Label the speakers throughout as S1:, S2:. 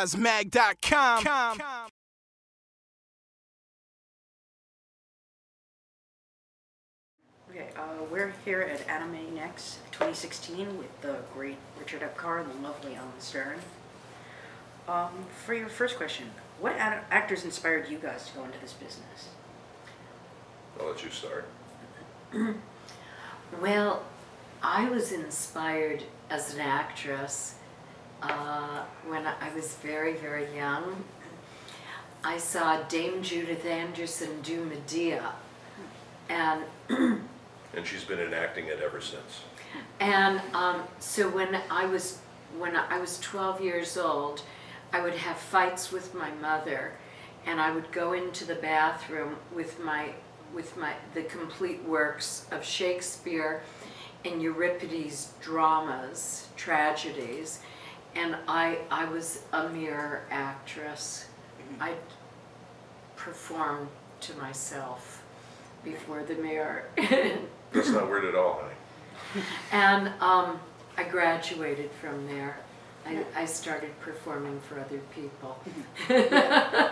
S1: RozMag.com.
S2: Okay, uh, we're here at Anime Next 2016 with the great Richard Epcar and the lovely Ellyn Stern. Um, for your first question, what ad- actors inspired you guys to go into this business?
S3: I'll let you start.
S4: Well, I was inspired as an actress uh, when I was very, very young. I saw Dame Judith Anderson do Medea, and
S3: And she's been enacting it ever since.
S4: and um, so when I was when I was 12 years old, I would have fights with my mother, and I would go into the bathroom with my with my the complete works of Shakespeare and Euripides dramas, tragedies, and I I was a mere actress. I performed to myself before the mirror.
S3: That's not weird at all, honey.
S4: And um, I graduated from there. I, I started performing for other people.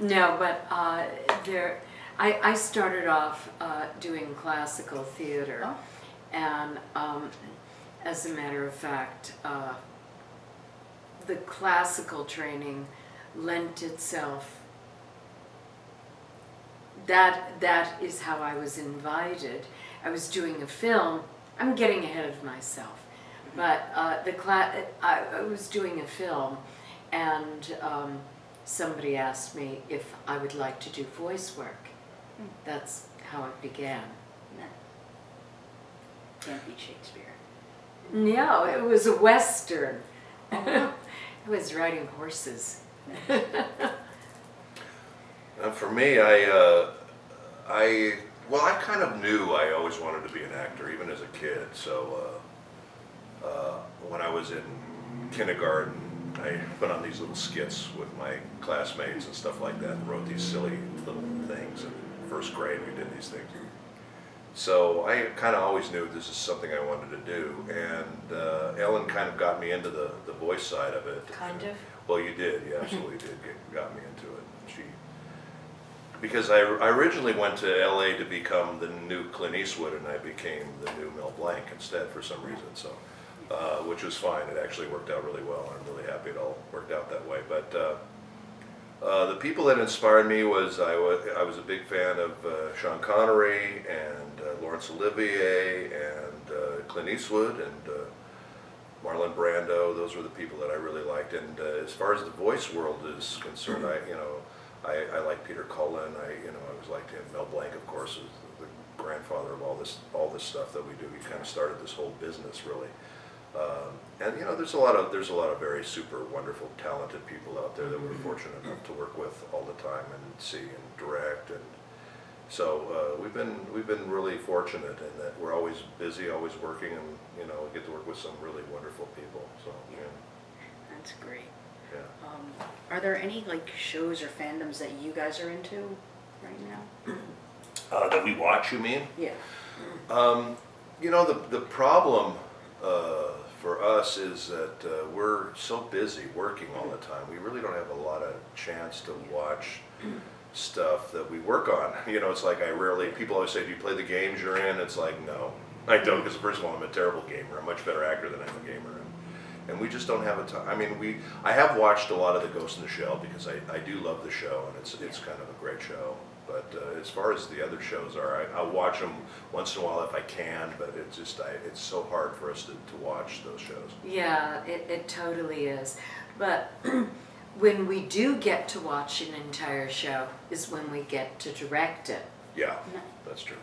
S4: no, but uh, there, I, I started off uh, doing classical theater.
S2: Oh.
S4: And um, as a matter of fact, uh, the classical training lent itself that that is how I was invited. I was doing a film. I'm getting ahead of myself, but uh, the cla- I, I was doing a film, and um, somebody asked me if I would like to do voice work. That's how it began.
S2: No. Can't beat Shakespeare.
S4: No, it was a western. I was riding horses.
S3: Uh, for me, I, uh, I, well, I kind of knew I always wanted to be an actor, even as a kid. So uh, uh, when I was in kindergarten, I went on these little skits with my classmates and stuff like that, and wrote these silly little things. In first grade, we did these things. So I kind of always knew this is something I wanted to do, and uh, Ellyn kind of got me into the, the voice side of it.
S2: Kind of.
S3: Well, you did, you absolutely did, get, got me into it. She, because I, I originally went to LA to become the new Clint Eastwood, and I became the new Mel Blanc instead for some reason, so, uh, which was fine, it actually worked out really well, I'm really happy it all worked out that way, but, uh, uh, the people that inspired me was, I was, I was a big fan of uh, Sean Connery and Laurence Olivier and uh, Clint Eastwood and uh, Marlon Brando, those were the people that I really liked. And uh, as far as the voice world is concerned, I, you know, I, I like Peter Cullen. I, you know, I always liked him. Mel Blanc, of course, is the grandfather of all this, all this stuff that we do. He kind of started this whole business, really. Um, and you know, there's a lot of there's a lot of very super wonderful, talented people out there that we're fortunate enough to work with all the time and see and direct and so uh, we've been we've been really fortunate in that we're always busy, always working, and you know get to work with some really wonderful people. So yeah,
S2: That's great.
S3: yeah.
S2: Um, are there any like shows or fandoms that you guys are into right now?
S3: Uh, that we watch, you mean?
S2: Yeah.
S3: Um, you know the the problem uh, for us is that uh, we're so busy working all the time. We really don't have a lot of chance to watch stuff that we work on. You know, it's like I rarely. People always say, "Do you play the games you're in?" It's like, no, I don't. Because first of all, I'm a terrible gamer. I'm a much better actor than I'm a gamer. And, we just don't have a time. I mean, we. I have watched a lot of the Ghost in the Shell because I, I do love the show and it's it's kind of a great show. But uh, as far as the other shows are, I, I'll watch them once in a while if I can. But it's just I, it's so hard for us to, to watch those shows.
S4: Yeah, it, it totally is. But when we do get to watch an entire show is when we get to direct it.
S3: Yeah, that's true.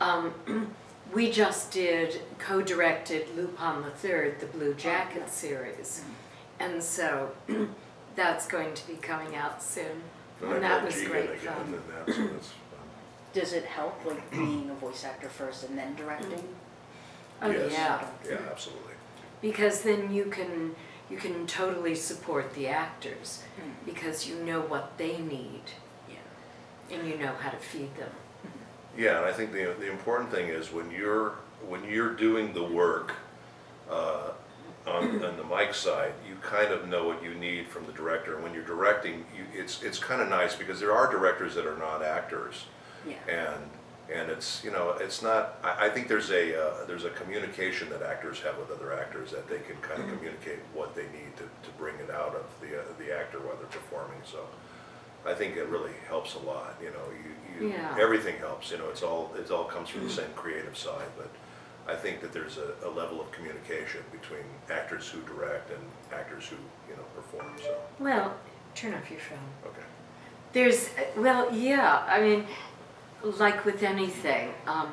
S4: Um, we just did co-directed Lupin the Third, the Blue Jacket series, and so that's going to be coming out soon.
S3: And
S4: And that was
S3: Jigen
S4: great
S3: again
S4: fun.
S3: that, so that's fun.
S2: Does it help like being a voice actor first and then directing?
S4: Oh
S3: Yes.
S4: yeah,
S3: Yeah, absolutely.
S4: because then you can you can totally support the actors
S2: Mm.
S4: because you know what they need
S2: Yeah.
S4: and you know how to feed them.
S3: Yeah, and I think the, the important thing is when you're, when you're doing the work, uh, on, on the mic side, you kind of know what you need from the director. And when you're directing, you, it's, it's kind of nice because there are directors that are not actors.
S2: Yeah.
S3: And, and it's, you know, it's not, I, I think there's a, uh, there's a communication that actors have with other actors that they can kind of communicate what they need to, to bring it out of the, uh, the actor while they're performing, so. I think it really helps a lot, you know, you, you,
S4: Yeah.
S3: everything helps, you know, it's all, it all comes from the same creative side, but I think that there's a, a level of communication between actors who direct and actors who, you know, perform, so,
S4: Well, turn off your phone.
S3: okay.
S4: There's, well, yeah, I mean, like with anything, um,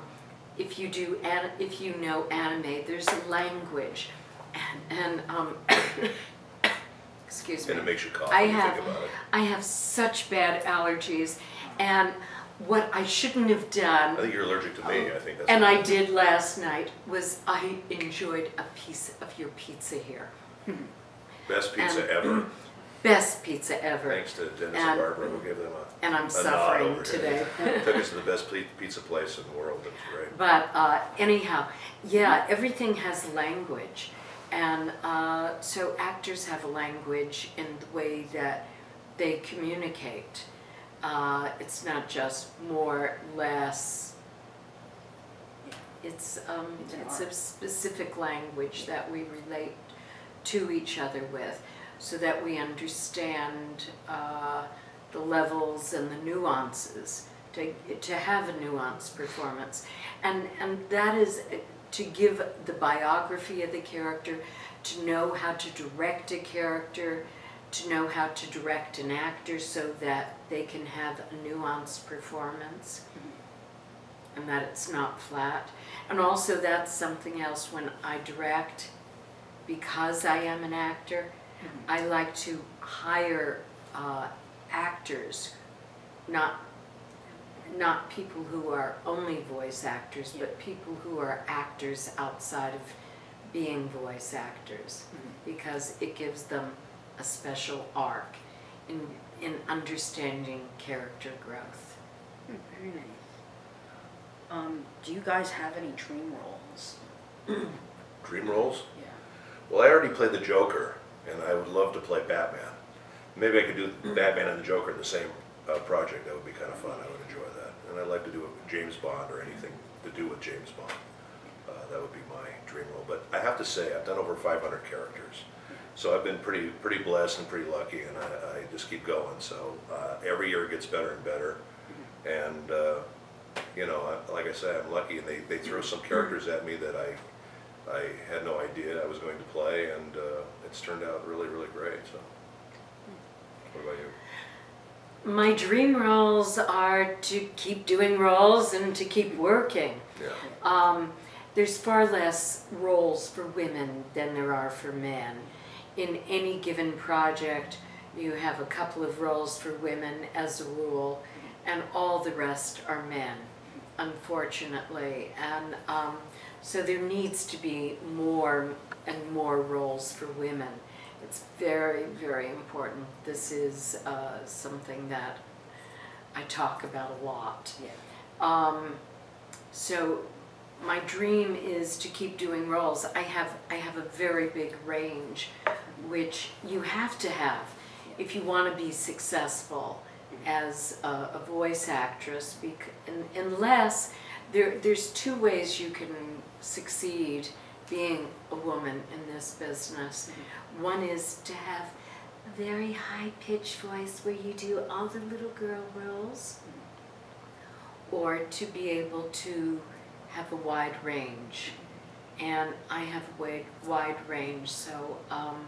S4: if you do, an- if you know anime, there's a language. And, and um, excuse me.
S3: And it makes you cough
S4: I
S3: when you
S4: have,
S3: think about it.
S4: I have such bad allergies, and what I shouldn't have
S3: I
S4: done,
S3: think you're allergic to me, I think that's.
S4: and I did last night, was I enjoyed a piece of your pizza here.
S3: Best pizza
S4: and-
S3: ever,
S4: Best pizza ever.
S3: thanks to Dennis and
S4: And-
S3: Barbara who gave them a.
S4: And I'm
S3: a nod
S4: suffering
S3: over
S4: today.
S3: here. Took us to the best pizza place in the world, it was great.
S4: But uh, anyhow, yeah, everything has language. And uh, so actors have a language in the way that they communicate. Uh, it's not just more, less. It's, um,
S2: It's
S4: it's a specific language that we relate to each other with so that we understand uh, the levels and the nuances to, to have a nuanced performance. And, and that is uh, to give the biography of the character, to know how to direct a character, to know how to direct an actor so that they can have a nuanced performance and that it's not flat. And also that's something else when I direct, because I am an actor, I like to hire uh, actors, not not people who are only voice actors, but people who are actors outside of being voice actors, because it gives them a special arc in in understanding character growth.
S2: Hmm, Very nice. Um, do you guys have any dream roles?
S3: Dream roles?
S2: Yeah.
S3: Well, I already played the Joker, and I would love to play Batman. Maybe I could do Batman and the Joker in the same uh, project. That would be kind of fun. I would enjoy that. And I'd like to do it with James Bond or anything to do with James Bond. Uh, that would be my dream role. But I have to say, I've done over 500 characters. So I've been pretty, pretty blessed and pretty lucky, and I, I just keep going. So uh, every year it gets better and better. And, uh, you know, I- like I said, I'm lucky, and they, they throw some characters at me that I, I had no idea I was going to play, and uh, it's turned out really, really great, so. What about you?
S4: My dream roles are to keep doing roles and to keep working.
S3: Yeah,
S4: Um, there's far less roles for women than there are for men. In any given project, you have a couple of roles for women as a rule, and all the rest are men, unfortunately. And um, so there needs to be more and more roles for women. It's very, very important. This is uh, something that I talk about a lot.
S2: Yeah.
S4: Um, so my dream is to keep doing roles. I have I have a very big range, which you have to have if you want to be successful as a, a voice actress. Bec- unless there there's two ways you can succeed being a woman in this business. One is to have a very high pitched voice where you do all the little girl roles or to be able to have a wide range. And I have a wide, wide range, so um,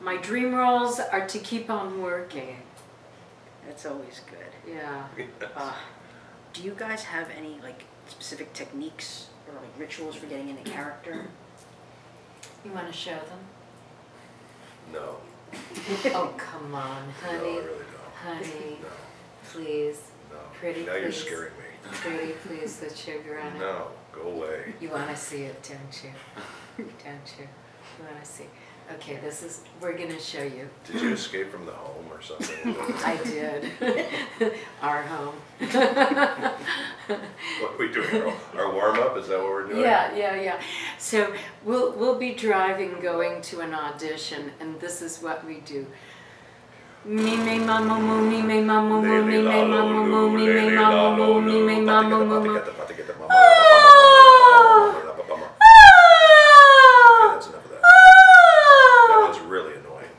S4: my dream roles are to keep on working.
S2: That's always good.
S4: Yeah.
S2: Uh, do you guys have any like specific techniques or like rituals for getting into character?
S4: You want to show them?
S3: no,
S4: oh, come on, honey.
S3: no, I
S4: honey.
S3: really don't.
S4: Honey,
S3: No,
S4: please.
S3: no.
S4: Pretty
S3: Now you're scaring me.
S4: Pretty please with sugar on it.
S3: No, go away.
S4: You want to see it, don't you? Don't you? You want to see? Okay, this is, we're gonna show you.
S3: Did you escape from the home or something?
S4: I did. Our home.
S3: What are we doing? Our, our warm up? Is that what we're doing?
S4: Yeah, yeah, yeah. So we'll, we'll be driving, going to an audition, and this is what we do. Me me mama moo, me me mama moo, me me mama moo, me me mama moo, me me mama moo.
S3: Okay, that's enough of that. That one's really annoying.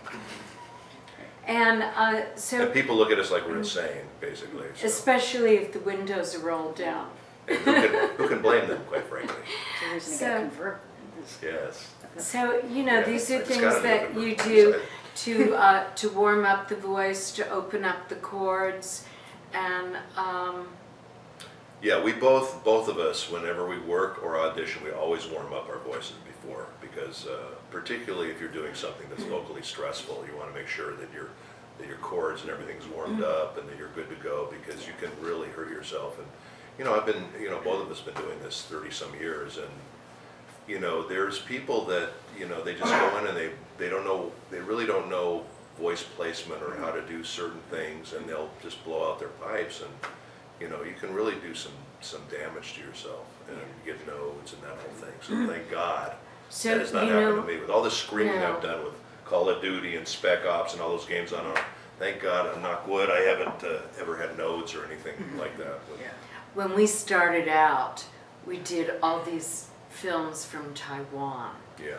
S4: And uh, so,
S3: And people look at us like we're insane, basically. so.
S4: especially if the windows are rolled down.
S3: Who can, who can blame them, quite frankly?
S2: So
S4: So-
S3: Yes.
S4: So, you know,
S3: Yeah,
S4: these are
S3: it's
S4: things that you do to, uh, to warm up the voice, to open up the chords, and, um,
S3: Yeah, we both, both of us, whenever we work or audition, we always warm up our voices before, because uh, particularly if you're doing something that's vocally stressful, you want to make sure that your, that your cords and everything's warmed mm. up and that you're good to go, because you can really hurt yourself. And, you know, I've been, you know, both of us been doing this thirty-some years, and, you know, there's people that, you know, they just go in and they, they don't know, they really don't know voice placement or how to do certain things, and they'll just blow out their pipes, and, you know, you can really do some, some damage to yourself, and get nodes and that whole thing, so thank mm. God.
S4: so,
S3: That has not happened
S4: know,
S3: to me, with all the screaming
S4: No.
S3: I've done with Call of Duty and Spec Ops and all those games on, our- thank God, I'm not wood, I haven't uh, ever had nodes or anything like that. with-
S2: Yeah.
S4: when we started out, we did all these films from Taiwan.
S3: Yeah,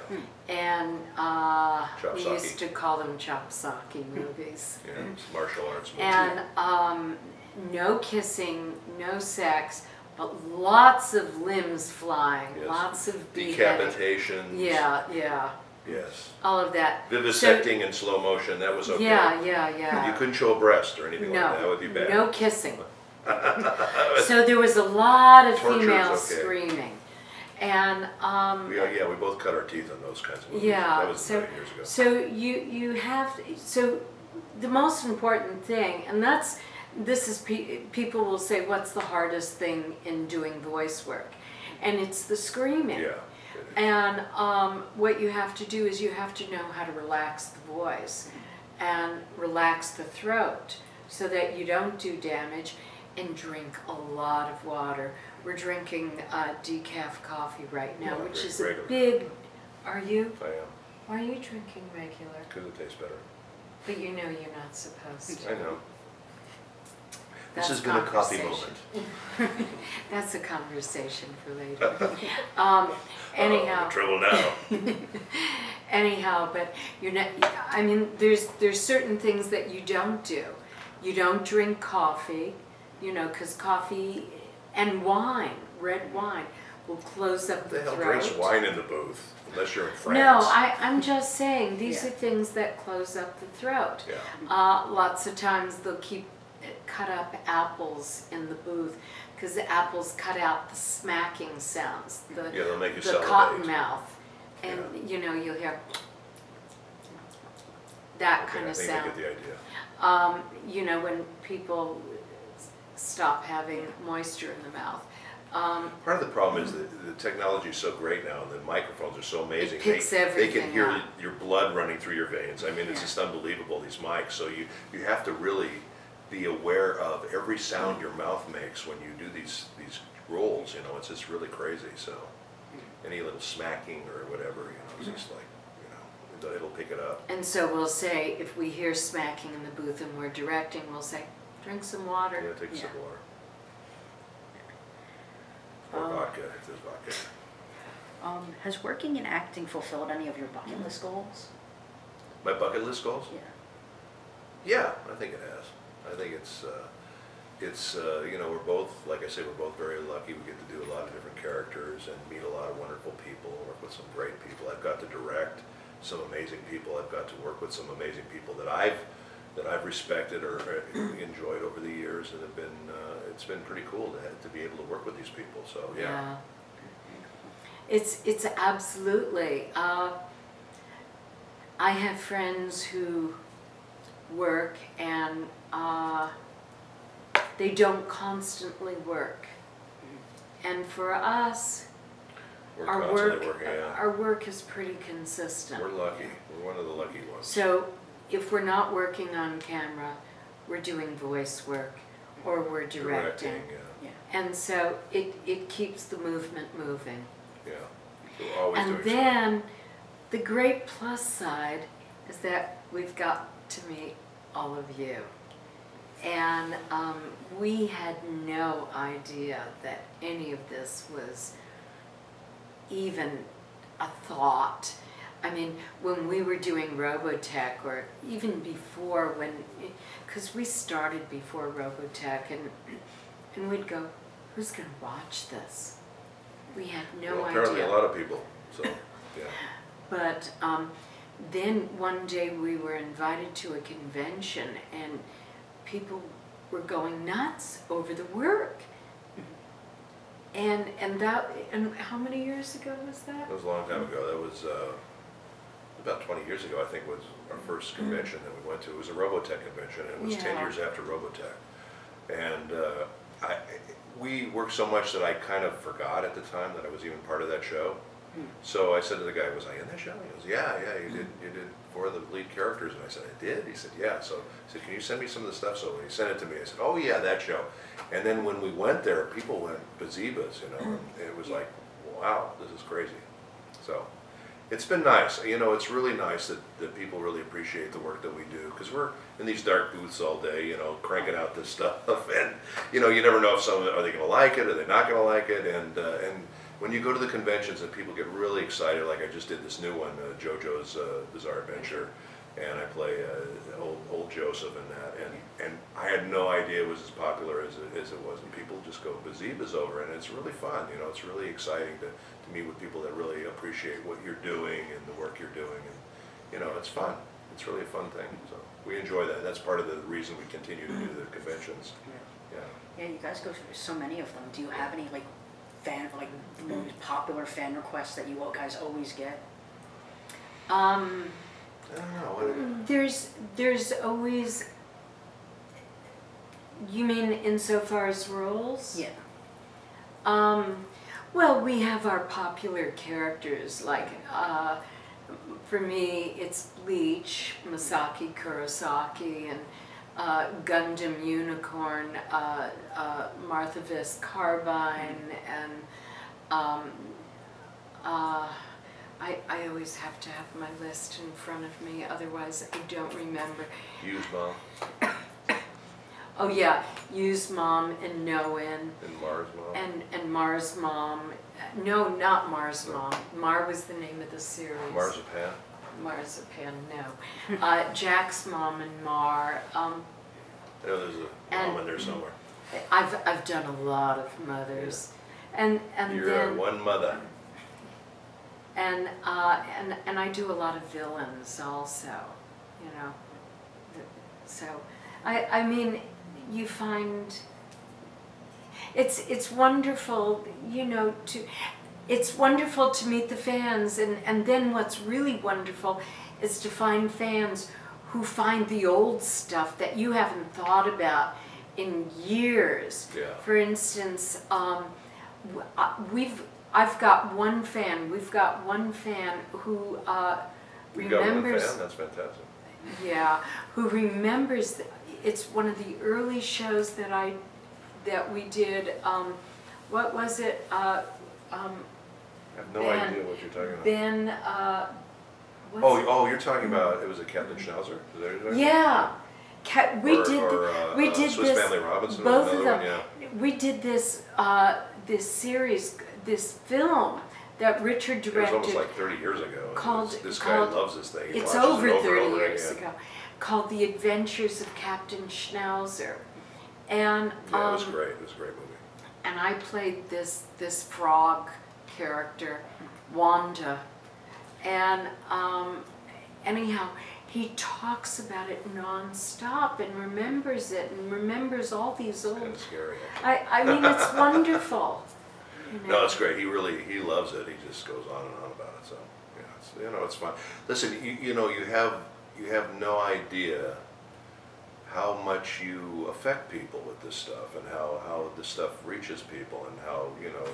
S4: And uh, we used to call them chopsocky movies.
S3: yeah, martial arts movies.
S4: And um, no kissing, no sex, but lots of limbs flying,
S3: Yes.
S4: lots of beheading.
S3: Decapitations.
S4: Yeah, yeah,
S3: Yes.
S4: all of that.
S3: Vivisecting in slow motion, that was
S4: So,
S3: okay.
S4: yeah, yeah, yeah.
S3: You couldn't show a breast or anything like that, that would be bad.
S4: no kissing. So there was a lot of
S3: Torture is
S4: females
S3: okay.
S4: screaming. And um,
S3: Yeah, yeah, we both cut our teeth on those kinds of movies.
S4: Yeah,
S3: That was
S4: so,
S3: years ago.
S4: so you, you have, so the most important thing, and that's, this is, pe- people will say, what's the hardest thing in doing voice work? And it's the screaming.
S3: Yeah.
S4: And um, what you have to do is you have to know how to relax the voice and relax the throat so that you don't do damage and drink a lot of water. We're drinking uh, decaf coffee right now, which is a big. Are you?
S3: I am,
S4: Why are you drinking regular?
S3: because it tastes better.
S4: But you know you're not supposed to.
S3: I know.
S4: That's
S3: This has been a coffee
S4: conversation.
S3: moment.
S4: That's a conversation for later. um,
S3: Oh,
S4: anyhow.
S3: I'm trouble now.
S4: Anyhow, but you're not, I mean, there's, there's certain things that you don't do. You don't drink coffee, you know, because coffee and wine, red wine, will close up the
S3: the hell
S4: throat.
S3: drinks wine in the booth, unless you're in France?
S4: No, I, I'm just saying, these
S2: Yeah.
S4: are things that close up the throat.
S3: Yeah,
S4: Uh, lots of times they'll keep cut up apples in the booth because the apples cut out the smacking sounds, the,
S3: yeah, they'll make you
S4: the cotton mouth. And you know, you'll hear that kind of sound.
S3: get the idea.
S4: Um, you know, when people stop having moisture in the mouth. Um,
S3: Part of the problem is that the technology is so great now, and the microphones are so amazing. They-
S4: picks
S3: They
S4: everything
S3: can hear
S4: up.
S3: your blood running through your veins. I mean, it's
S2: Yeah.
S3: just unbelievable, these mics. So you, you have to really be aware of every sound your mouth makes when you do these, these rolls, you know, it's just really crazy, so. Any little smacking or whatever, you know, it's just like, you know, it'll- it'll pick it up.
S4: and so we'll say, if we hear smacking in the booth and we're directing, we'll say, drink some water.
S3: Yeah, take a sip of water. Or
S2: Um,
S3: vodka, if there's vodka.
S2: Um, has working in acting fulfilled any of your bucket list goals?
S3: My bucket list goals?
S2: Yeah.
S3: Yeah, I think it has. I think it's, uh, it's, uh, you know, we're both, like I say, we're both very lucky. We get to do a lot of different characters and meet a lot of wonderful people, work with some great people. I've got to direct some amazing people. I've got to work with some amazing people that I've, that I've respected or uh, enjoyed over the years and have been, uh, it's been pretty cool to, to be able to work with these people, so, yeah.
S4: It's, it's absolutely, uh, I have friends who work and, uh, they don't constantly work. And for us,
S3: We're
S4: our
S3: constantly
S4: work,
S3: working, yeah.
S4: our work is pretty consistent.
S3: We're lucky, we're one of the lucky ones.
S4: So if we're not working on camera, we're doing voice work or we're directing.
S3: yeah,
S2: Yeah.
S4: And so it, it keeps the movement moving.
S3: yeah. We're always doing
S4: And
S3: something.
S4: then the great plus side is that we've got to meet all of you. And um, we had no idea that any of this was even a thought. I mean, when we were doing Robotech, or even before, when, because we started before Robotech, and and we'd go, "Who's going to watch this?" We had no
S3: Well,
S4: idea.
S3: Apparently a lot of people, so, yeah.
S4: But um, then one day we were invited to a convention and people were going nuts over the work. And and that and how many years ago was that?
S3: That was a long time ago. That was uh, about 20 years ago, I think, was our first convention that we went to. It was a Robotech convention, and it was 10 years after Robotech. And uh, I, we worked so much that I kind of forgot at the time that I was even part of that show. So I said to the guy, "Was I in that show?" He goes, "Yeah, yeah, you did. You did four of the lead characters." And I said, "I did." He said, "Yeah." So I said, "Can you send me some of the stuff?" So when he sent it to me, I said, "Oh yeah, that show." And then when we went there, people went bazibas, you know. and It was like, "Wow, this is crazy." So it's been nice. You know, it's really nice that, that people really appreciate the work that we do because we're in these dark booths all day, you know, cranking out this stuff, and you know, you never know if some are they going to like it or they're not going to like it, and uh, and when you go to the conventions and people get really excited, like I just did this new one, uh, JoJo's uh, Bizarre Adventure, and I play uh, old, old Joseph in that, and and I had no idea it was as popular as it, as it was, and people just go bazibas over, and it's really fun. You know, it's really exciting to, to meet with people that really appreciate what you're doing and the work you're doing, and you know, it's fun. It's really a fun thing. So we enjoy that. That's part of the reason we continue to do the conventions. Yeah.
S2: Yeah, you guys go through so many of them. Do you have any like fan, like the most popular fan requests that you all guys always get?
S4: Um,
S3: I don't know. What,
S4: there's there's always. You mean insofar as roles?
S2: Yeah.
S4: Um, well, we have our popular characters, like, uh, for me, it's Bleach, Masaki Kurosaki, and uh, Gundam Unicorn, uh, uh, Martha Vist Carbine, and um, uh, I, I always have to have my list in front of me, otherwise I don't remember.
S3: Use mom
S4: Oh yeah, Use Mom and Noein.
S3: and Mars mom.
S4: And, and Mars Mom, no, not Mars Mom, MÄR was the name of the series.
S3: Mars Marzipan.
S4: Marzipan, no. Uh, Jack's Mom and MÄR, um,
S3: I know there's a mom in there somewhere.
S4: I've, I've done a lot of mothers. And, and
S3: You're
S4: then,
S3: one mother.
S4: and, uh, and, and I do a lot of villains also, you know. So, I, I mean, you find, it's, it's wonderful, you know, to, it's wonderful to meet the fans and, and then what's really wonderful is to find fans who find the old stuff that you haven't thought about in years.
S3: Yeah.
S4: For instance, um, uh, we've, I've got one fan, we've got one fan who uh,
S3: You got one
S4: remembers.
S3: fan? That's fantastic.
S4: Yeah, who remembers, it's one of the early shows that I, that we did, um, what was it? Uh, um,
S3: I have no idea what you're talking about.
S4: Ben, uh,
S3: Oh, oh, you're talking about, it was a Captain Schnauzer? Is that what you're talking?
S4: Yeah, we
S3: Or-
S4: did,
S3: or, uh,
S4: we
S3: uh,
S4: did
S3: Swiss
S4: this,
S3: Family Robinson
S4: both of them.
S3: one,
S4: We did this, uh, this series, this film that Richard directed.
S3: It was almost like thirty years ago.
S4: called-
S3: This this guy loves this thing. He
S4: It's
S3: watches it
S4: over thirty
S3: and
S4: years
S3: again.
S4: ago, called The Adventures of Captain Schnauzer. And,
S3: Yeah, it was
S4: um,
S3: great. It was a great movie.
S4: and I played this this frog character, Wanda, and um, anyhow, he talks about it nonstop and remembers it and remembers all these
S3: Kind
S4: old.
S3: of scary.
S4: I I mean, it's wonderful. you know.
S3: No, it's great. He really, he loves it. He just goes on and on about it. So, yeah, it's, you know, it's fun. Listen, you, you know, you have, you have no idea how much you affect people with this stuff and how, how this stuff reaches people and how, you know,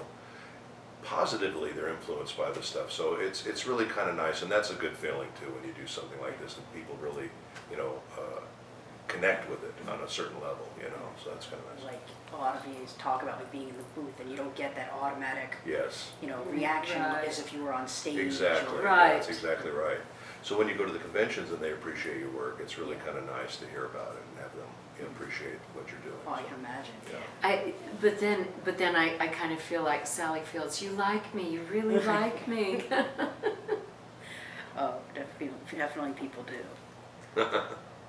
S3: positively they're influenced by the stuff. So it's, it's really kind of nice, and that's a good feeling too, when you do something like this, and people really, you know, uh, connect with it on a certain level, you know, so that's kind of nice.
S2: Like, a lot of you talk about like being in the booth and you don't get that automatic,
S3: Yes,
S2: you know, reaction
S4: Right.
S2: as if you were on stage.
S3: exactly,
S2: or-
S4: Right.
S3: that's exactly right. So when you go to the conventions and they appreciate your work, it's really kind of nice to hear about it appreciate what you're doing.
S2: Oh, I can imagine.
S3: Yeah.
S4: I, but then, but then I, I kind of feel like Sally Fields, you like me, you really like me.
S2: Oh, definitely, definitely people do.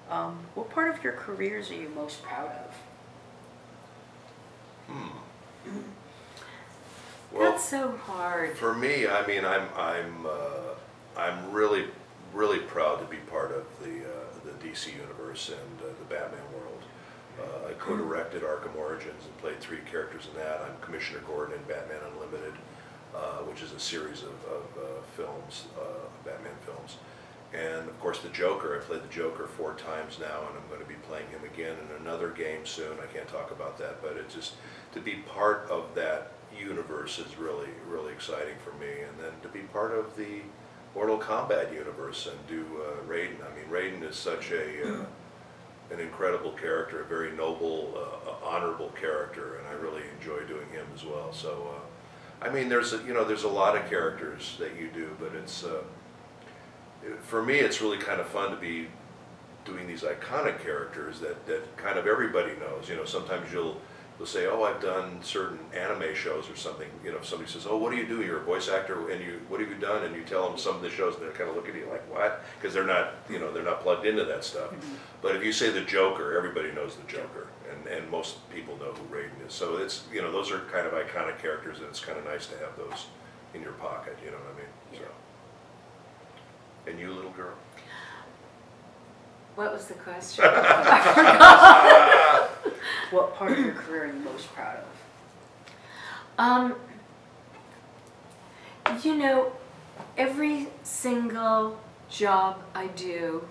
S2: Um, what part of your careers are you most proud of? Hmm.
S3: Well,
S4: That's so hard.
S3: For me, I mean, I'm, I'm, uh, I'm really, really proud to be part of the, uh, the DC universe and uh, the Batman world. Co-directed Arkham Origins and played three characters in that. I'm Commissioner Gordon in Batman Unlimited, uh, which is a series of, of uh, films, uh, Batman films. And of course, the Joker, I played the Joker four times now, and I'm going to be playing him again in another game soon. I can't talk about that, but it's just, to be part of that universe is really, really exciting for me. And then to be part of the Mortal Kombat universe and do uh, Raiden. I mean, Raiden is such a, uh, an incredible character, a very noble, uh, honorable character, and I really enjoy doing him as well. So, uh, I mean, there's, a, you know, there's a lot of characters that you do, but it's, uh, for me, it's really kind of fun to be doing these iconic characters that, that kind of everybody knows. You know, sometimes you'll, you'll say, oh, I've done certain anime shows or something. You know, somebody says, oh, what do you do? You're a voice actor, and you, what have you done? And you tell them some of the shows, and they're kind of looking at you like, what? Because they're not, you know, they're not plugged into that stuff. Mm-hmm. But if you say the Joker, everybody knows the Joker, and, and most people know who Raiden is. So it's, you know, those are kind of iconic characters, and it's kind of nice to have those in your pocket, you know what I mean? So. And you, little girl?
S4: What was the question?
S2: What part of your career are you most proud of?
S4: Um, you know, every single job I do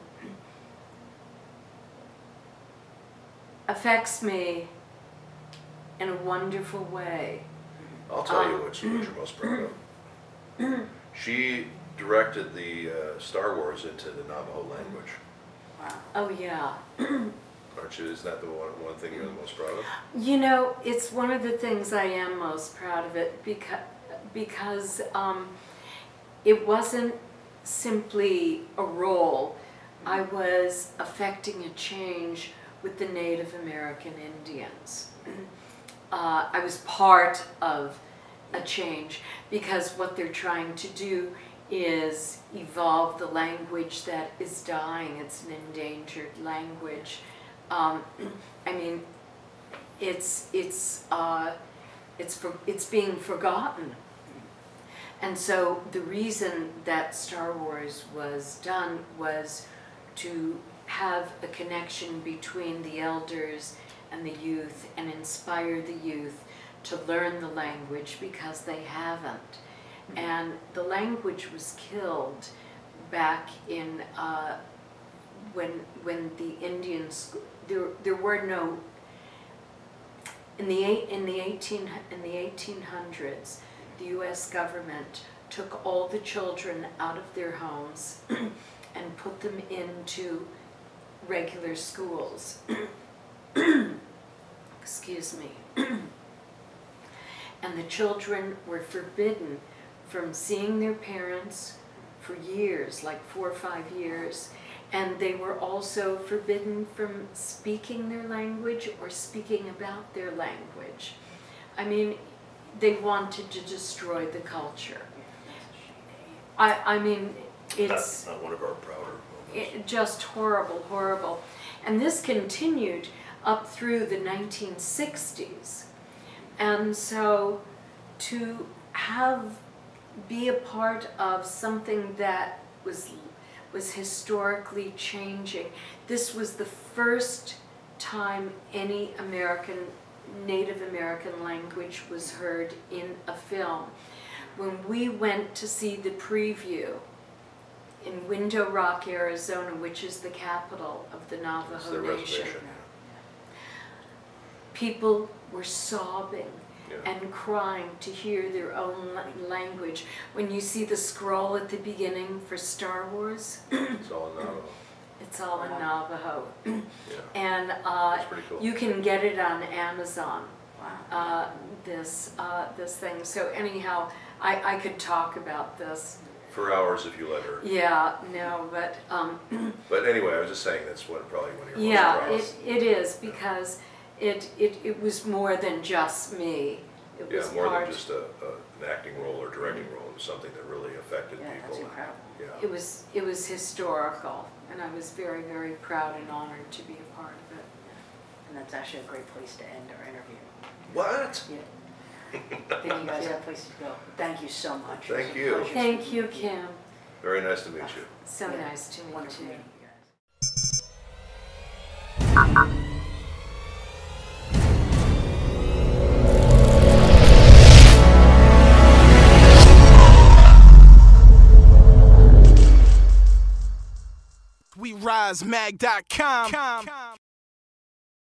S4: affects me in a wonderful way.
S3: I'll tell you
S4: Um,
S3: what's what you're most proud of. She directed the uh, Star Wars into the Navajo language.
S2: Wow.
S4: Oh, yeah.
S3: Aren't you? Isn't that the one, one thing you're the most proud of?
S4: You know, it's one of the things I am most proud of it because because um, it wasn't simply a role. I was affecting a change with the Native American Indians. Uh, I was part of a change because what they're trying to do is evolve the language that is dying. It's an endangered language. Um, I mean, it's it's uh, it's for, it's being forgotten. And so the reason that Star Wars was done was to have a connection between the elders and the youth and inspire the youth to learn the language because they haven't. And the language was killed back in uh, when when the Indians there there were no in the eight in the eighteen in the eighteen hundreds the U.S. government took all the children out of their homes and put them into regular schools. Excuse me. and the children were forbidden from seeing their parents for years, like four or five years, and they were also forbidden from speaking their language or speaking about their language. I mean, they wanted to destroy the culture. I, I mean, it's
S3: Not, not one of our prouder
S4: it, just horrible, horrible. And this continued up through the 1960s. And so to have, be a part of something that was, was historically changing, this was the first time any American, Native American language was heard in a film. When we went to see the preview, in Window Rock, Arizona, which is the capital of the Navajo Nation. People were sobbing
S3: Yeah.
S4: and crying to hear their own language. When you see the scroll at the beginning for Star Wars,
S3: It's all in Navajo.
S4: it's all in Navajo.
S3: Yeah.
S4: And uh,
S3: cool.
S4: you can get it on Amazon,
S2: Wow.
S4: uh, this, uh, this thing. So anyhow, I, I could talk about this.
S3: For hours if you let her.
S4: Yeah, no, but, um,
S3: But anyway, I was just saying that's what probably one of your
S4: yeah,
S3: most
S4: it, it is because it, it, it was more than just me. It
S3: Yeah,
S4: was
S3: more
S4: part-
S3: than just a, a, an acting role or directing role, it was something that really affected
S2: Yeah,
S3: people.
S2: that's incredible.
S3: Yeah,
S4: It was, it was historical and I was very, very proud and honored to be a part of it.
S2: And that's actually a great place to end our interview.
S3: what?
S2: Yeah. Then you guys have places to go. Thank you so much. It was
S3: Thank
S2: a
S3: you.
S2: pleasure
S4: Thank you, Kim.
S3: Very nice to meet you.
S4: So
S2: Yeah,
S4: nice to meet
S2: Wonderful
S4: you.
S2: meeting
S1: We rise mag.com.